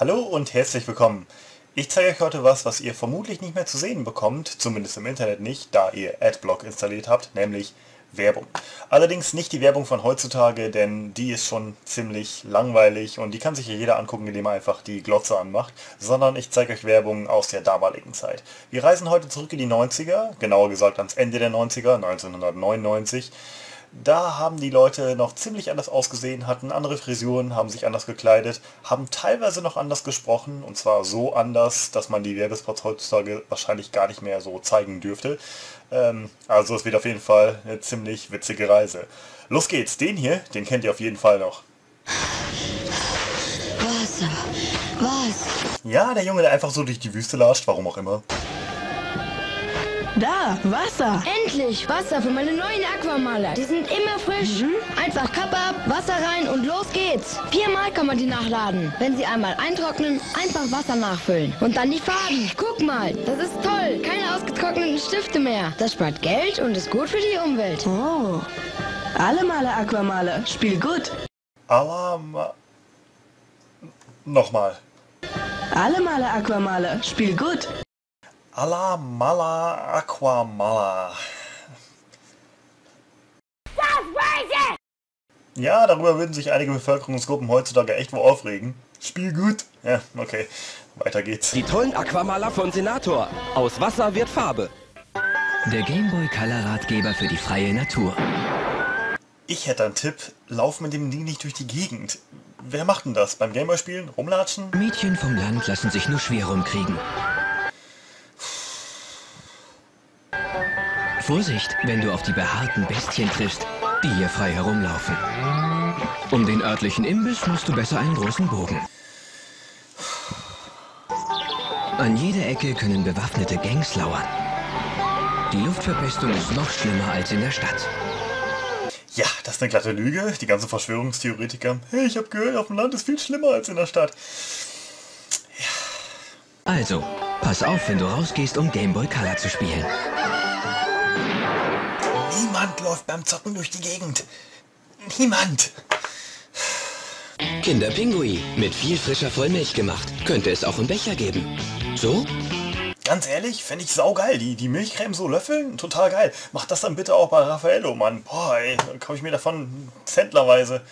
Hallo und herzlich willkommen. Ich zeige euch heute was, was ihr vermutlich nicht mehr zu sehen bekommt, zumindest im Internet nicht, da ihr Adblock installiert habt, nämlich Werbung. Allerdings nicht die Werbung von heutzutage, denn die ist schon ziemlich langweilig und die kann sich ja jeder angucken, indem er einfach die Glotze anmacht, sondern ich zeige euch Werbung aus der damaligen Zeit. Wir reisen heute zurück in die 90er, genauer gesagt ans Ende der 90er, 1999. Da haben die Leute noch ziemlich anders ausgesehen, hatten andere Frisuren, haben sich anders gekleidet, haben teilweise noch anders gesprochen und zwar so anders, dass man die Werbespots heutzutage wahrscheinlich gar nicht mehr so zeigen dürfte. Ähm, also es wird auf jeden Fall eine ziemlich witzige Reise. Los geht's, den hier, den kennt ihr auf jeden Fall noch. Wasser. Was? Ja, der Junge, der einfach so durch die Wüste latscht, warum auch immer. Da, Wasser. Endlich Wasser für meine neuen Aquamaler. Die sind immer frisch. Einfach Kappe ab, Wasser rein und los geht's. Viermal kann man die nachladen. Wenn sie einmal eintrocknen, einfach Wasser nachfüllen. Und dann die Farben. Guck mal, das ist toll. Keine ausgetrockneten Stifte mehr. Das spart Geld und ist gut für die Umwelt. Oh. Alle Male Aquamale. Spiel gut. Alarma... Nochmal. Alle Male Aquamale. Spiel gut. Alla Mala Aquamala. Ja, darüber würden sich einige Bevölkerungsgruppen heutzutage echt wohl aufregen. Spiel gut. Ja, okay. Weiter geht's. Die tollen Aquamaler von Senator. Aus Wasser wird Farbe. Der Gameboy Color Ratgeber für die freie Natur. Ich hätte einen Tipp. Lauf mit dem Ding nicht durch die Gegend. Wer macht denn das? Beim Gameboy spielen? Rumlatschen? Mädchen vom Land lassen sich nur schwer rumkriegen. Vorsicht, wenn du auf die behaarten Bestien triffst, die hier frei herumlaufen. Um den örtlichen Imbiss musst du besser einen großen Bogen. An jeder Ecke können bewaffnete Gangs lauern. Die Luftverpestung ist noch schlimmer als in der Stadt. Ja, das ist eine glatte Lüge. Die ganzen Verschwörungstheoretiker. Hey, ich habe gehört, auf dem Land ist viel schlimmer als in der Stadt. Also, pass auf, wenn du rausgehst, um Gameboy Color zu spielen. Niemand läuft beim Zocken durch die Gegend. Niemand. Kinderpingui, mit viel frischer Vollmilch gemacht. Könnte es auch im Becher geben. So? Ganz ehrlich, fände ich saugeil. Die, die Milchcreme so löffeln, total geil. Mach das dann bitte auch bei Raffaello, Mann. Boah, ey, dann kaufe ich mir davon zentlerweise.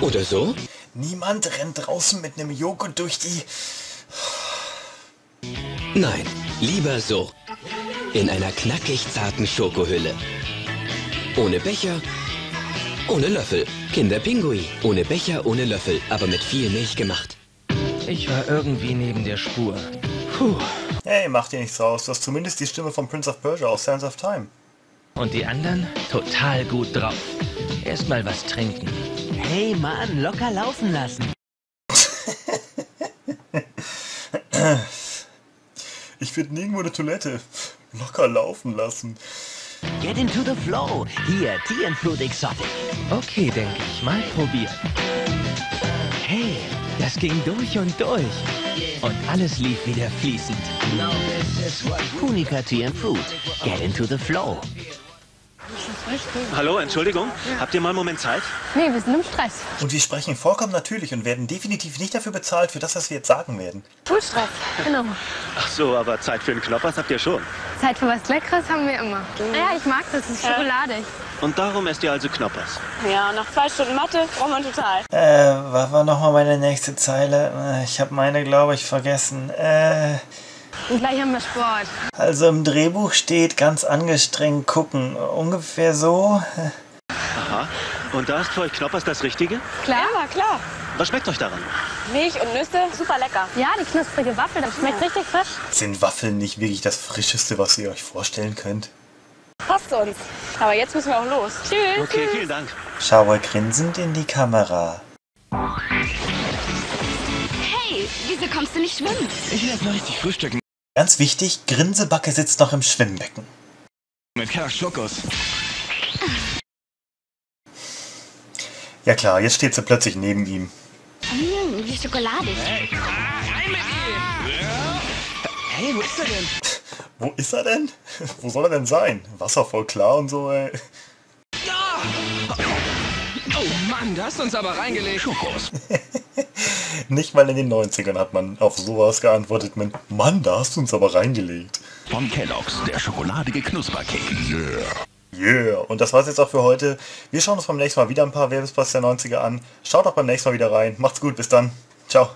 Oder so? Niemand rennt draußen mit einem Joghurt durch die... Nein, lieber so. In einer knackig zarten Schokohülle. Ohne Becher, ohne Löffel. Kinderpingui. Ohne Becher, ohne Löffel, aber mit viel Milch gemacht. Ich war irgendwie neben der Spur. Puh. Hey, mach dir nichts raus. Du hast zumindest die Stimme von Prince of Persia aus Sands of Time. Und die anderen total gut drauf. Erstmal was trinken. Hey Mann, locker laufen lassen. Ich finde nirgendwo eine Toilette. Locker laufen lassen. Get into the flow. Hier, Tea and Fruit Exotic. Okay, denke ich. Mal probieren. Hey, das ging durch und durch. Und alles lief wieder fließend. Punica Tea and Fruit. Get into the flow. Hallo, Entschuldigung. Habt ihr mal einen Moment Zeit? Nee, wir sind im Stress. Und wir sprechen vollkommen natürlich und werden definitiv nicht dafür bezahlt, für das, was wir jetzt sagen werden. Schulstress, genau. Ach so, aber Zeit für einen Knoppers habt ihr schon. Zeit für was Leckeres haben wir immer. Ja, ich mag das, es ist schokoladig. Und darum esst ihr also Knoppers. Ja, nach zwei Stunden Mathe braucht man total. Äh, was war nochmal meine nächste Zeile? Äh, Ich habe meine, glaube ich, vergessen. Äh, Und gleich haben wir Sport. also im Drehbuch steht ganz angestrengt gucken. Ungefähr so. Aha. Und da ist für euch Knoppers das Richtige? Klar? Ja, klar. Was schmeckt euch daran? Milch und Nüsse, super lecker. Ja, die knusprige Waffel, das schmeckt richtig frisch. Sind Waffeln nicht wirklich das Frischeste, was ihr euch vorstellen könnt? Passt uns. Aber jetzt müssen wir auch los. Tschüss. Okay, vielen Dank. Schau mal grinsend in die Kamera. Hey, wieso kommst du nicht schwimmen? Ich will erst mal richtig frühstücken. Ganz wichtig, Grinsebacke sitzt noch im Schwimmbecken. Mit Kerr Schluckos. Ja klar, jetzt steht sie plötzlich neben ihm. Mmh, wie schokoladig. Hey, wo ist er denn? Wo ist er denn? Wo soll er denn sein? Wasser voll klar und so, ey. Oh Mann, da hast du uns aber reingelegt. Schokos. Nicht mal in den 90ern hat man auf sowas geantwortet mit Mann, da hast du uns aber reingelegt. Von Kellogg's, der schokoladige Knusperkäse. Yeah. Yeah. Und das war's jetzt auch für heute. Wir schauen uns beim nächsten Mal wieder ein paar Werbespots der 90er an. Schaut auch beim nächsten Mal wieder rein. Macht's gut, bis dann. Ciao.